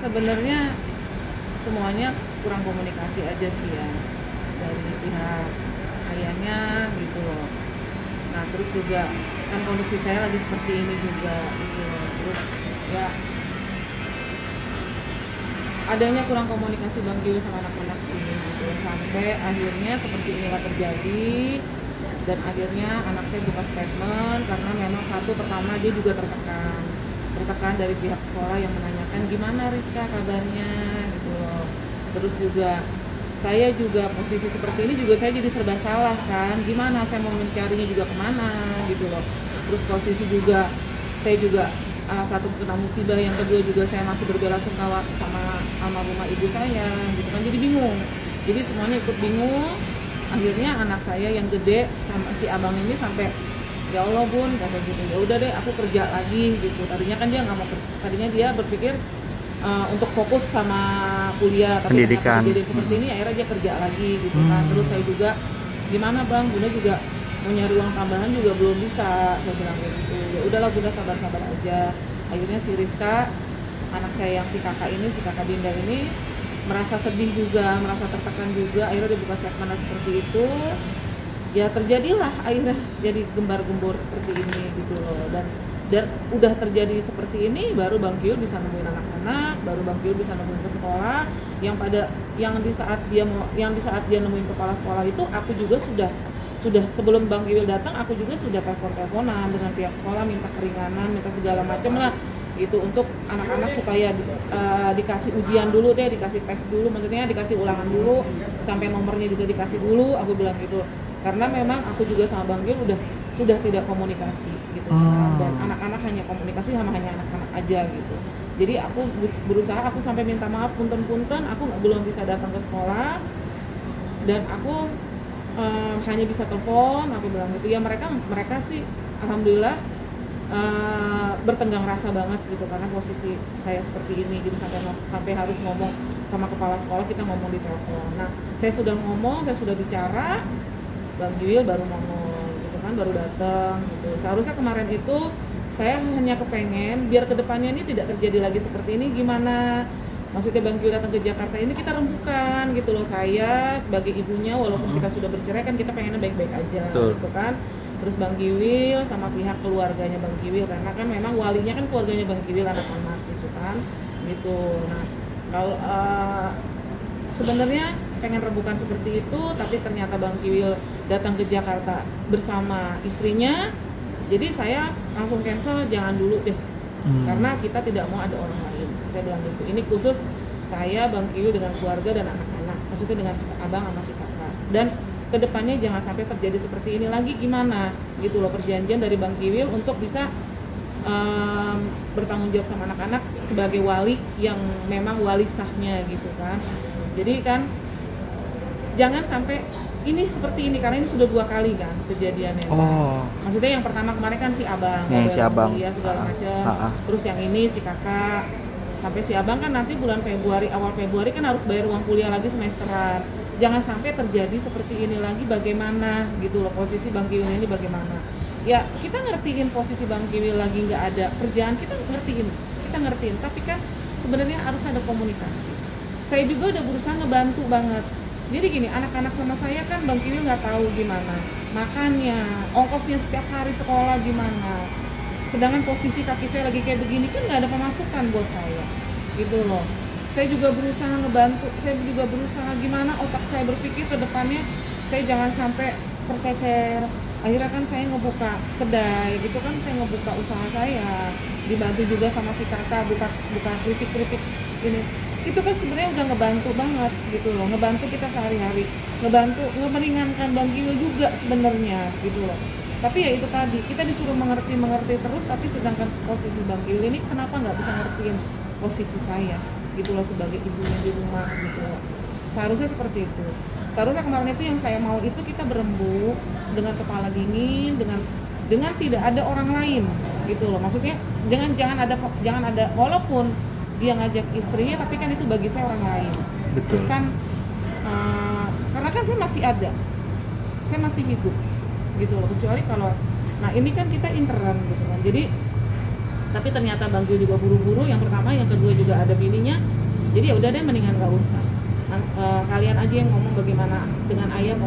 sebenarnya semuanya kurang komunikasi aja sih ya dari pihak ayahnya gitu loh. Nah terus juga kan kondisi saya lagi seperti ini juga gitu. Loh. terus ya adanya kurang komunikasi Bang Gil sama anak-anak sini gitu. Sampai akhirnya seperti inilah terjadi dan akhirnya anak saya buka statement karena memang satu pertama dia juga tertekan tertekan dari pihak sekolah yang menanyakan gimana Rizka kabarnya? Gitu loh. Terus juga saya juga posisi seperti ini juga saya jadi serba salah kan? Gimana? Saya mau mencarinya juga ke mana? Gitu loh. Terus posisi juga saya juga uh, satu kena musibah yang kedua juga saya masih berbela sungkawa sama almarhumah ibu saya gitu kan. Jadi bingung. Jadi semuanya ikut bingung. Akhirnya anak saya yang gede sama si abang ini sampai ya Allah bun kata gitu. Ya udah deh aku kerja lagi gitu. Tadinya kan dia nggak mau tadinya dia berpikir uh, untuk fokus sama kuliah tapi Pendidikan. kejadian seperti ini akhirnya dia kerja lagi gitu kan. Terus saya juga gimana bang? Bunda juga mau nyari uang tambahan juga belum bisa saya bilang kayak gitu. Ya udahlah bunda sabar-sabar aja. Akhirnya si Rizka anak saya yang si kakak ini si kakak Dinda ini merasa sedih juga merasa tertekan juga. Akhirnya dia buka segmen seperti itu ya terjadilah akhirnya jadi gembar-gembor seperti ini gitu loh. Dan dan udah terjadi seperti ini baru Bang Kiul bisa nemuin anak-anak baru Bang Kiul bisa nemuin ke sekolah. Yang pada yang di saat dia mau yang di saat dia nemuin kepala sekolah itu aku juga sudah sudah sebelum Bang Kiul datang aku juga sudah telepon-teleponan dengan pihak sekolah minta keringanan minta segala macam lah gitu untuk anak-anak supaya uh, dikasih ujian dulu deh dikasih tes dulu maksudnya dikasih ulangan dulu sampai nomornya juga dikasih dulu aku bilang gitu. Karena memang aku juga sama Bang Gil udah sudah tidak komunikasi gitu. Hmm. dan anak-anak hanya komunikasi sama hanya anak-anak aja gitu. Jadi aku ber- berusaha aku sampai minta maaf punten-punten aku belum bisa datang ke sekolah. Dan aku eh, hanya bisa telepon aku bilang gitu. Ya mereka mereka sih alhamdulillah eh, bertenggang rasa banget gitu karena posisi saya seperti ini gitu sampai sampai harus ngomong sama kepala sekolah kita ngomong di telepon. Nah saya sudah ngomong saya sudah bicara Bang Giwil baru ngomong gitu kan baru datang gitu. Seharusnya kemarin itu saya hanya kepengen biar ke depannya ini tidak terjadi lagi seperti ini gimana? Maksudnya Bang Giwil datang ke Jakarta ini kita rembukan gitu loh. Saya sebagai ibunya walaupun kita sudah bercerai kan kita pengennya baik-baik aja Betul. gitu kan terus Bang Giwil sama pihak keluarganya Bang Giwil karena kan memang walinya kan keluarganya Bang Giwil anak-anak gitu kan. Gitu. Nah kalau eh, sebenarnya pengen rebukan seperti itu tapi ternyata Bang Kiwil datang ke Jakarta bersama istrinya jadi saya langsung cancel jangan dulu deh. Hmm. karena kita tidak mau ada orang lain. Saya bilang gitu. Ini khusus saya Bang Kiwil dengan keluarga dan anak-anak maksudnya dengan si abang sama si kakak. Dan ke depannya jangan sampai terjadi seperti ini lagi gimana? Gitu loh perjanjian dari Bang Kiwil untuk bisa em, bertanggung jawab sama anak-anak sebagai wali yang memang wali sahnya gitu kan. Jadi kan jangan sampai ini seperti ini karena ini sudah dua kali kan kejadiannya. Kan. Oh. maksudnya yang pertama kemarin kan si abang Yang ada si abang. kuliah segala macam terus yang ini si kakak. Sampai si abang kan nanti bulan Februari awal Februari kan harus bayar uang kuliah lagi semesteran jangan sampai terjadi seperti ini lagi bagaimana gitu loh posisi Bang Kiwil ini bagaimana. Ya kita ngertiin posisi Bang Kiwil lagi nggak ada kerjaan kita ngertiin kita ngertiin. Tapi kan sebenarnya harus ada komunikasi. Saya juga udah berusaha ngebantu banget. Jadi gini anak-anak sama saya kan Bang Kiwil nggak tahu gimana makannya ongkosnya setiap hari sekolah gimana. Sedangkan posisi kaki saya lagi kayak begini kan nggak ada pemasukan buat saya gitu loh saya juga berusaha ngebantu saya juga berusaha gimana otak saya berpikir ke depannya saya jangan sampai tercecer. Akhirnya kan saya ngebuka kedai gitu kan saya ngebuka usaha saya dibantu juga sama si kakak buka buka kritik kritik ini. Itu kan sebenarnya udah ngebantu banget gitu loh ngebantu kita sehari-hari ngebantu ngemeringankan bang juga sebenarnya gitu loh. Tapi ya itu tadi kita disuruh mengerti mengerti terus tapi sedangkan posisi bang Giwil ini kenapa nggak bisa ngertiin posisi saya gitu loh sebagai ibunya di rumah gitu loh. Seharusnya seperti itu. Seharusnya kemarin itu yang saya mau itu kita berembuk dengan kepala dingin dengan dengan tidak ada orang lain gitu loh. Maksudnya dengan jangan ada jangan ada walaupun dia ngajak istrinya tapi kan itu bagi saya orang lain. Betul. kan eh, karena kan saya masih ada. Saya masih hidup gitu loh. Kecuali kalau nah ini kan kita intern gitu kan. Jadi tapi ternyata Bang Gil juga buru-buru. Yang pertama yang kedua juga ada bininya. Jadi ya udah deh mendingan nggak usah. Eh, kalian aja yang ngomong bagaimana dengan ayah